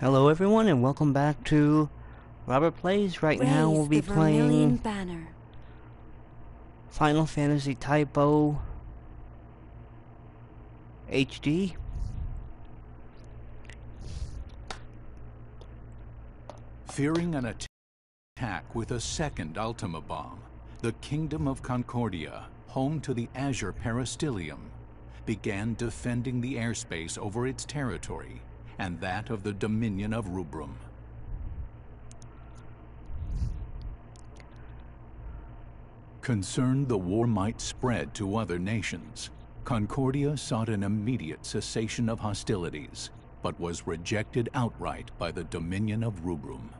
Hello everyone and welcome back to Robert Plays. Right Raise now we'll be playing banner. Final Fantasy Type-0 HD. Fearing an attack with a second Ultima bomb, the Kingdom of Concordia, home to the Azure Peristylium, began defending the airspace over its territory and that of the Dominion of Rubrum. Concerned the war might spread to other nations, Concordia sought an immediate cessation of hostilities, but was rejected outright by the Dominion of Rubrum.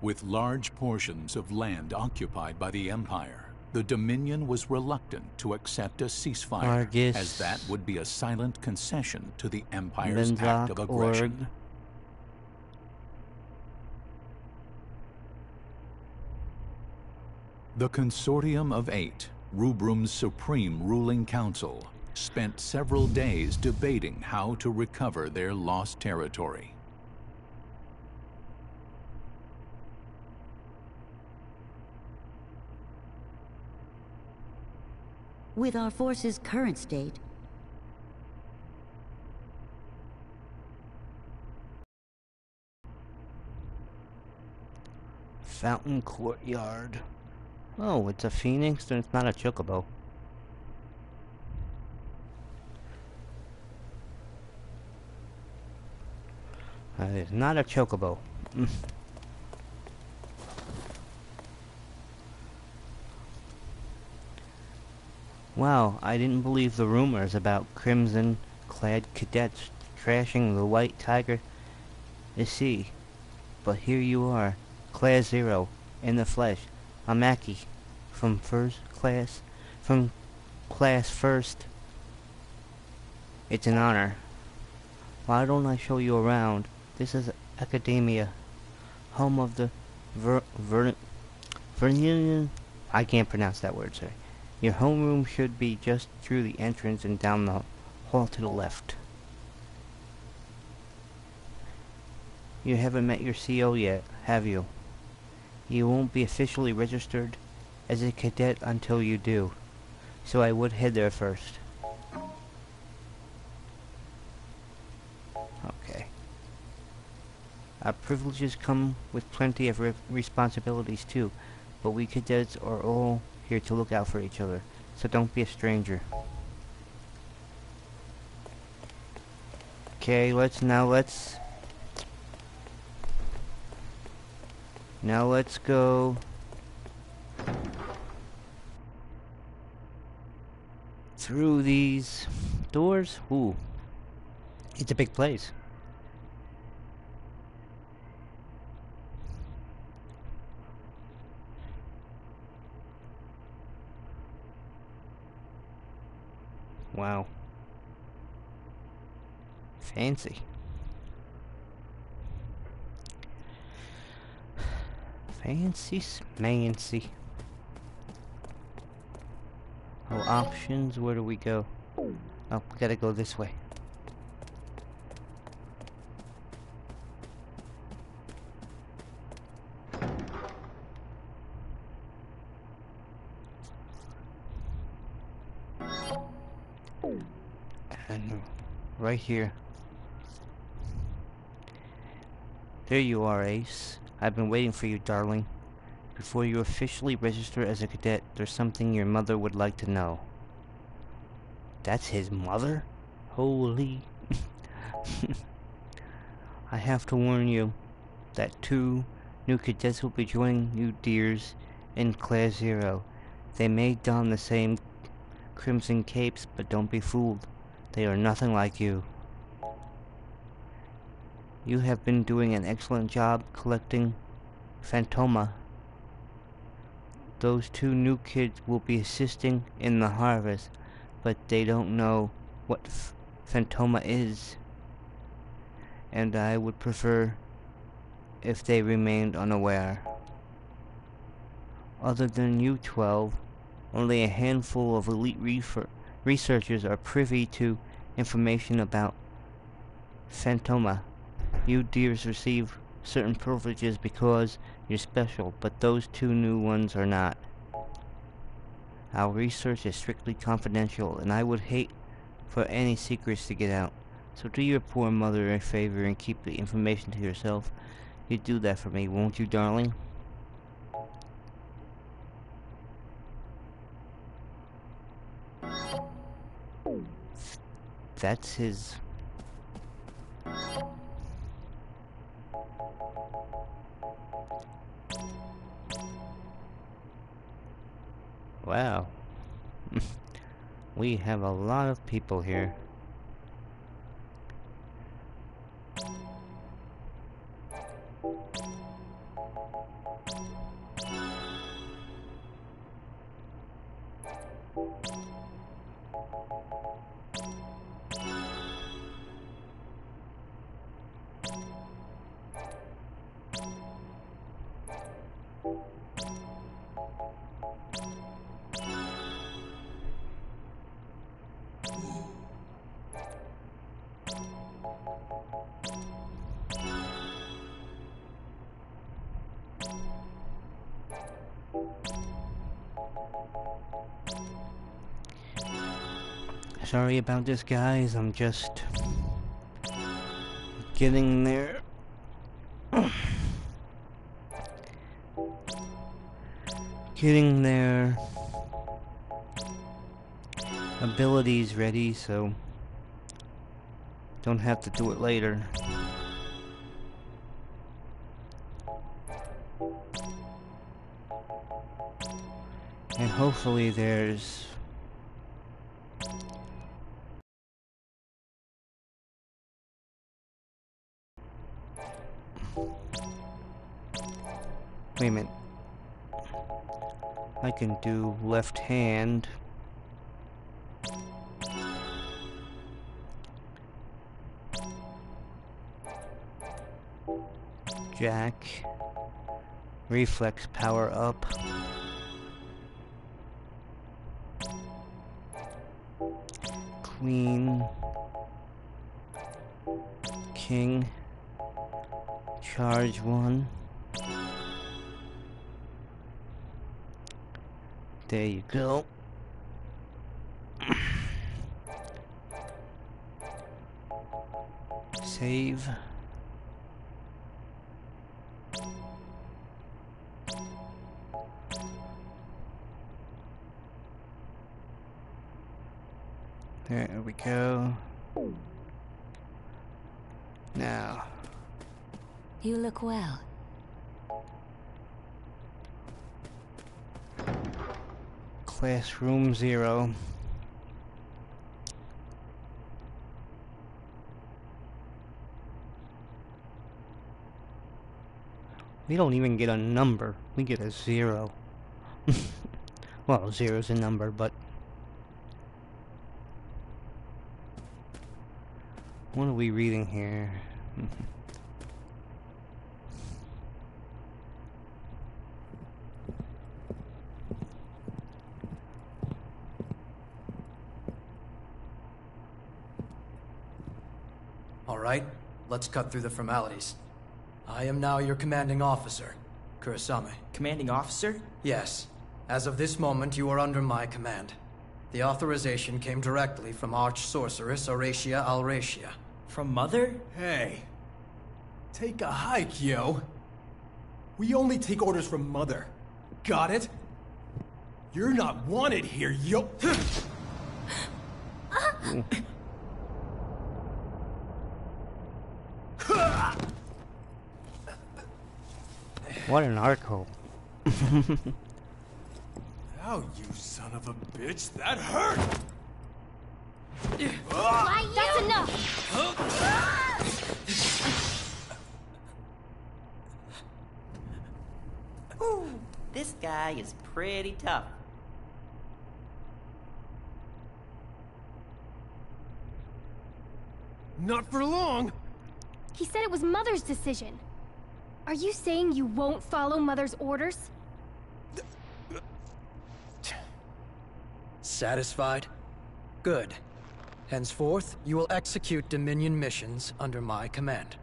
With large portions of land occupied by the Empire, the Dominion was reluctant to accept a ceasefire, Argus. as that would be a silent concession to the Empire's act of aggression. Org. The Consortium of Eight, Rubrum's supreme ruling council, spent several days debating how to recover their lost territory. With our force's current state, Fountain Courtyard. Oh, it's a phoenix and it's not a chocobo. Uh, it's not a chocobo. Wow, I didn't believe the rumors about crimson-clad cadets trashing the White Tiger l'Cie. But here you are, Class Zero, in the flesh. A Mackie, from first class, from class first. It's an honor. Why don't I show you around? This is Akademeia, home of the Ver, Ver. I can't pronounce that word, sir. Your homeroom should be just through the entrance and down the hall to the left. You haven't met your CO yet, have you? You won't be officially registered as a cadet until you do, so I would head there first. Okay. Our privileges come with plenty of re responsibilities too, but we cadets are all here to look out for each other, so don't be a stranger. Okay, let's now let's Now let's go through these doors. Ooh, it's a big place. Wow. Fancy. Fancy smancy. Oh, options, where do we go? Oh, we gotta go this way. Right here. There you are, Ace. I've been waiting for you, darling. Before you officially register as a cadet, there's something your mother would like to know. That's his mother? Holy. I have to warn you that two new cadets will be joining you dears in Class Zero. They may don the same crimson capes, but don't be fooled. They are nothing like you. You have been doing an excellent job collecting Phantoma. Those two new kids will be assisting in the harvest, but they don't know what Phantoma is. And I would prefer if they remained unaware. Other than you 12, Only a handful of elite refer- researchers are privy to information about Phantoma. You dears receive certain privileges because you're special, but those two new ones are not. Our research is strictly confidential, and I would hate for any secrets to get out. So do your poor mother a favor and keep the information to yourself. You do that for me, won't you, darling? That's his... Wow. we have a lot of people here. Sorry about this, guys. I'm just getting there. getting their abilities ready so don't have to do it later. And hopefully there's Wait a minute. I can do left hand. Jack. Reflex power up. Queen. King. Charge one. There you go. Save. There we go. Now. You look well. Classroom zero. We don't even get a number. We get a zero. well, zero's a number, but... What are we reading here? All right, let's cut through the formalities. I am now your commanding officer, Kurasame. Commanding officer? Yes, as of this moment, you are under my command. The authorization came directly from Arch-Sorceress Arecia Al-Rashia. From Mother? Hey, take a hike, yo. We only take orders from Mother. Got it? You're not wanted here, yo. What an article. Oh, you son of a bitch, that hurt! That's enough! Ooh, this guy is pretty tough. Not for long! He said it was Mother's decision. Are you saying you won't follow Mother's orders? Satisfied? Good. Henceforth, you will execute Dominion missions under my command.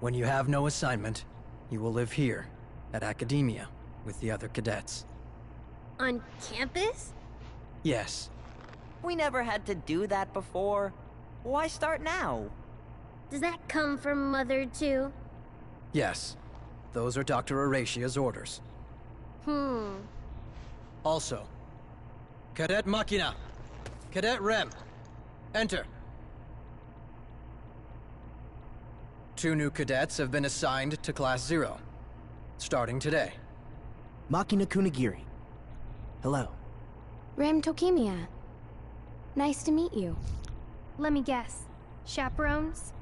When you have no assignment, you will live here, at Akademeia, with the other cadets. On campus? Yes, We never had to do that before. Why start now? Does that come from Mother, too? Yes. Those are Dr. Al-Rashia's orders. Hmm. Also, Cadet Machina, Cadet Rem, enter. Two new cadets have been assigned to Class Zero, starting today. Machina Kunagiri. Hello. Rem Tokimiya. Nice to meet you. Let me guess. Chaperones?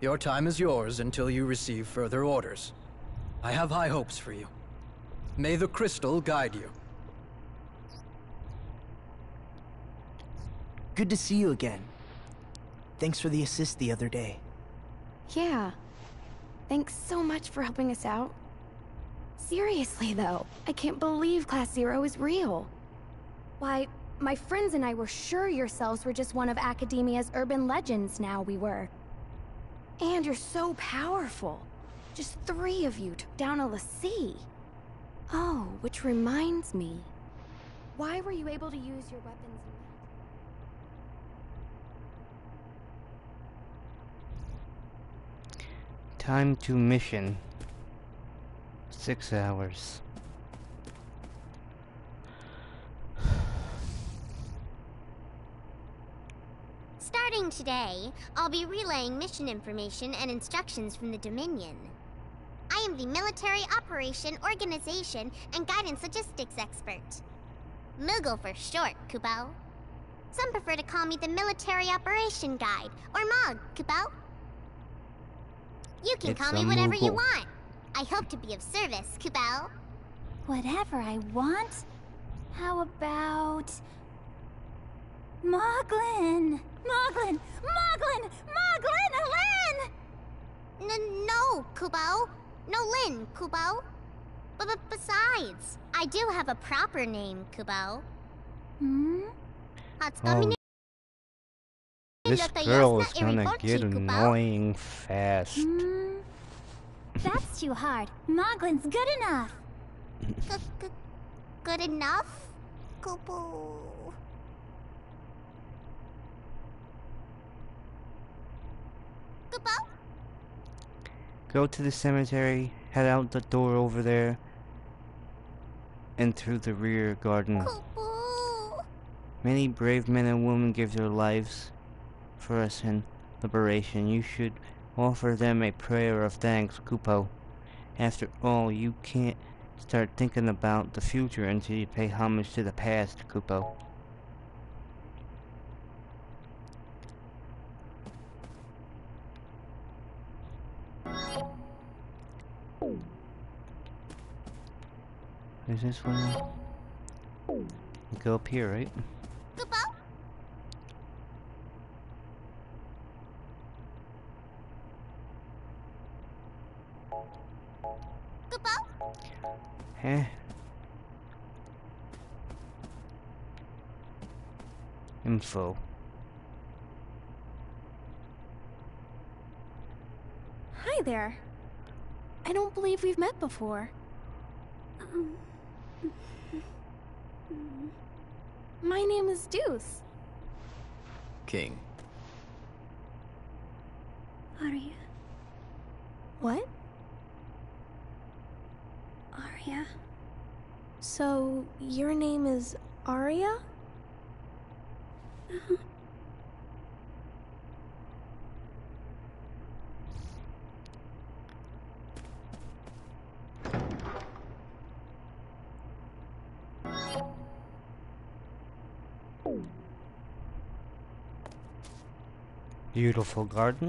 Your time is yours until you receive further orders. I have high hopes for you. May the crystal guide you. Good to see you again. Thanks for the assist the other day. Yeah. Thanks so much for helping us out. Seriously, though, I can't believe Class Zero is real. Why, my friends and I were sure yourselves were just one of Akademeia's urban legends now we were. And you're so powerful. Just three of you took down a l'Cie. Oh, which reminds me. Why were you able to use your weapons in Time to mission. Six hours. Starting today, I'll be relaying mission information and instructions from the Dominion. I am the Military Operation Organization and Guidance Logistics Expert. Moogle for short, Kupo. Some prefer to call me the Military Operation Guide, or MOG, Kupo. You can It's call me whatever you want. I hope to be of service, Kupo. Whatever I want? How about. Moglin! Moglin! Moglin! Moglin! Lin! N- no, Kupo. No Lin, Kupo. But, but besides, I do have a proper name, Kupo. Hmm? Oh, this girl is gonna get annoying fast. Hmm? That's too hard. Moglin's good enough. G- g- good enough, Kupo. Kupo? Go to the cemetery, head out the door over there, and through the rear garden. Many brave men and women give their lives for us in liberation. You should offer them a prayer of thanks, Kupo. After all, you can't start thinking about the future until you pay homage to the past, Kupo. Is this one? You go up here, right? Eh? Info. Hi there. I don't believe we've met before. My name is Deuce. King. Arya. What? Arya. So, your name is Arya? Uh-huh. Beautiful garden.